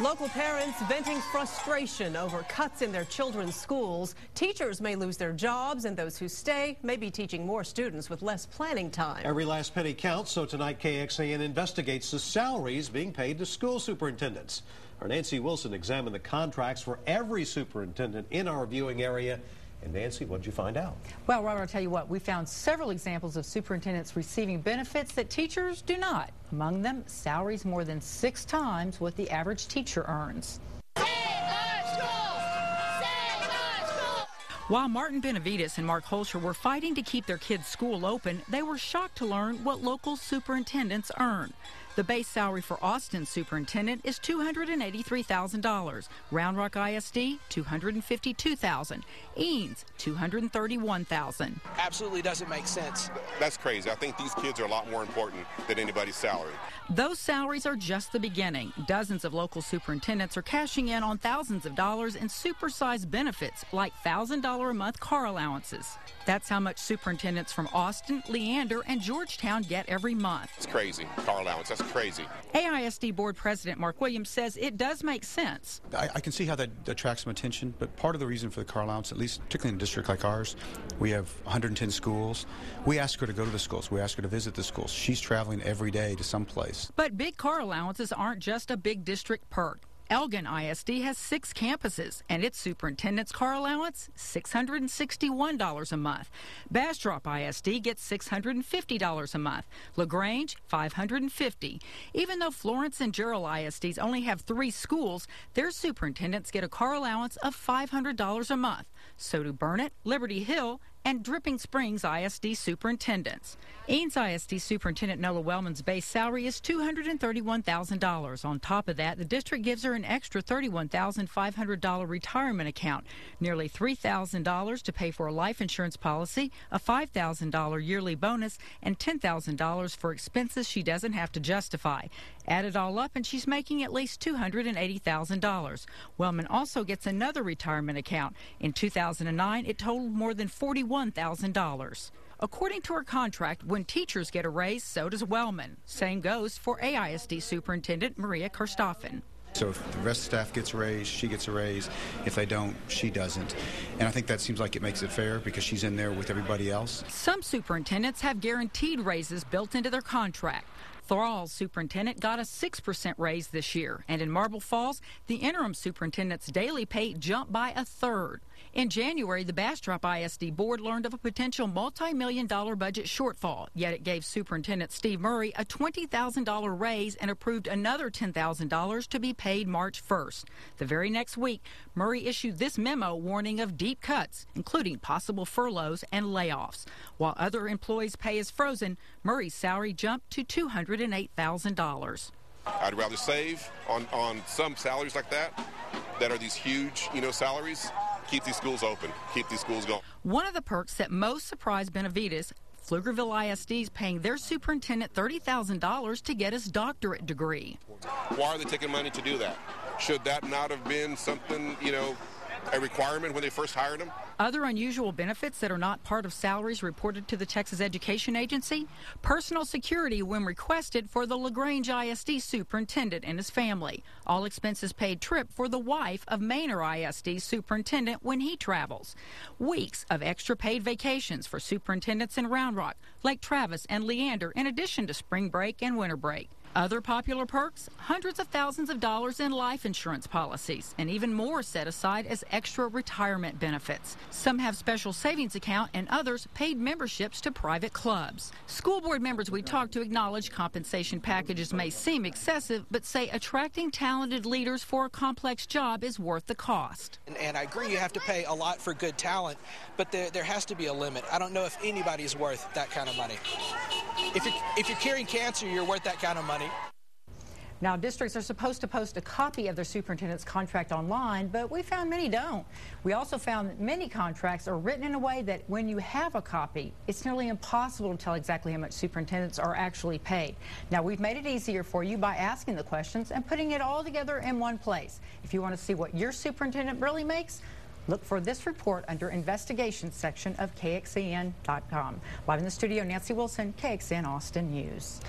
Local parents venting frustration over cuts in their children's schools. Teachers may lose their jobs, and those who stay may be teaching more students with less planning time. Every last penny counts, so tonight KXAN investigates the salaries being paid to school superintendents. Our Nancy Wilson examined the contracts for every superintendent in our viewing area and Nancy, what did you find out? Well, Robert, I'll tell you what, we found several examples of superintendents receiving benefits that teachers do not. Among them, salaries more than six times what the average teacher earns. While Martin Benavides and Mark Holscher were fighting to keep their kids' school open, they were shocked to learn what local superintendents earn. The base salary for Austin superintendent is $283,000. Round Rock ISD, $252,000. Eanes, $231,000. Absolutely doesn't make sense. That's crazy. I think these kids are a lot more important than anybody's salary. Those salaries are just the beginning. Dozens of local superintendents are cashing in on thousands of dollars in supersized benefits like $1,000 a month car allowances. That's how much superintendents from Austin, Leander, and Georgetown get every month. It's crazy. Car allowance. That's crazy. AISD board president Mark Williams says it does make sense. I, I, can see how that attracts some attention, but part of the reason for the car allowance, at least particularly in a district like ours, we have 110 schools. We ask her to go to the schools. We ask her to visit the schools. She's traveling every day to some place. But big car allowances aren't just a big district perk. Elgin ISD has six campuses, and its superintendent's car allowance $661 a month. Bastrop ISD gets $650 a month. LaGrange $550. Even though Florence and Jarrell ISDs only have three schools, their superintendents get a car allowance of $500 a month. So do Burnet, Liberty Hill, and Dripping Springs ISD superintendents. Eanes ISD Superintendent Nola Wellman's base salary is $231,000. On top of that, the district gives her an extra $31,500 retirement account, nearly $3,000 to pay for a life insurance policy, a $5,000 yearly bonus, and $10,000 for expenses she doesn't have to justify. Add it all up, and she's making at least $280,000. Wellman also gets another retirement account. In 2009, it totaled more than $41,000. According to her contract, when teachers get a raise, so does Wellman. Same goes for AISD Superintendent Meria Carstarphen. So if the rest of the staff gets a raise, she gets a raise. If they don't, she doesn't. And I think that seems like it makes it fair because she's in there with everybody else. Some superintendents have guaranteed raises built into their contract. Thrall's superintendent got a 6% raise this year, and in Marble Falls, the interim superintendent's daily pay jumped by a third. In January, the Bastrop ISD board learned of a potential multi-million dollar budget shortfall, yet it gave Superintendent Steve Murray a $20,000 raise and approved another $10,000 to be paid March 1st. The very next week, Murray issued this memo warning of deep cuts, including possible furloughs and layoffs. While other employees' pay is frozen, Murray's salary jumped to 200 $108,000. I'd rather save on, on some salaries like that that are these huge, you know, salaries. Keep these schools open. Keep these schools going. One of the perks that most surprised Benavides Pflugerville ISD is paying their superintendent $30,000 to get his doctorate degree. Why are they taking money to do that? Should that not have been something, you know, a requirement when they first hired him? Other unusual benefits that are not part of salaries reported to the Texas Education Agency personal security when requested for the LaGrange ISD superintendent and his family. All expenses paid trip for the wife of Manor ISD superintendent when he travels. Weeks of extra paid vacations for superintendents in Round Rock, Lake Travis, and Leander, in addition to spring break and winter break. Other popular perks hundreds of thousands of dollars in life insurance policies, and even more set aside as extra retirement benefits. Some have special savings account, and others paid memberships to private clubs. School board members we talked to acknowledge compensation packages may seem excessive, but say attracting talented leaders for a complex job is worth the cost. And, and I agree, you have to pay a lot for good talent, but there, there has to be a limit. I don't know if anybody's worth that kind of money. If you're, if you're curing cancer, you're worth that kind of money. Now, districts are supposed to post a copy of their superintendent's contract online, but we found many don't. We also found that many contracts are written in a way that when you have a copy, it's nearly impossible to tell exactly how much superintendents are actually paid. Now, we've made it easier for you by asking the questions and putting it all together in one place. If you want to see what your superintendent really makes, Look for this report under Investigations section of KXAN.com. Live in the studio, Nancy Wilson, KXAN Austin News.